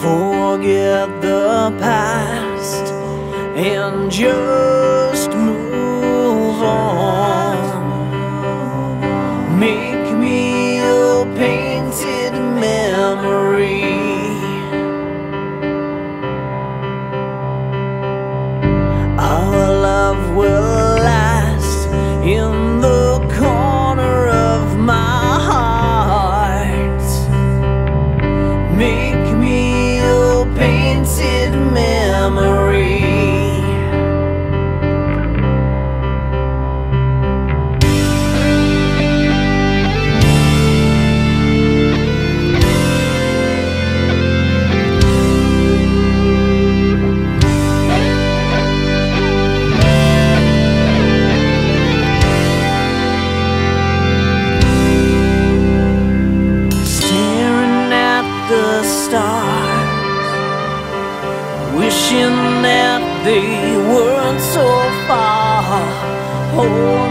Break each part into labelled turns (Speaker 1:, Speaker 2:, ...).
Speaker 1: Forget the past and just move on. Make me a painted memory. Our love will last in the corner of my heart. Make painted memory wishing that they weren't so far. Oh.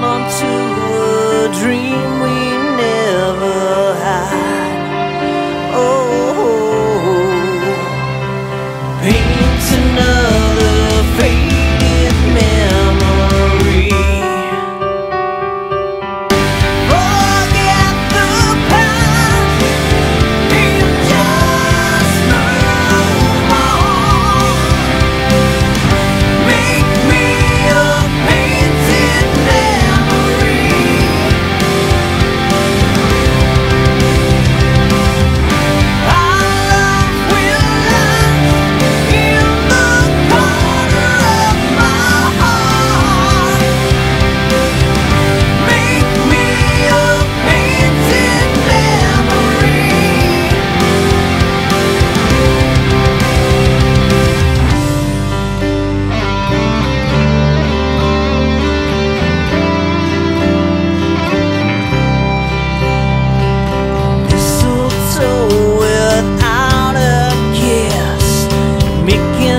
Speaker 1: begin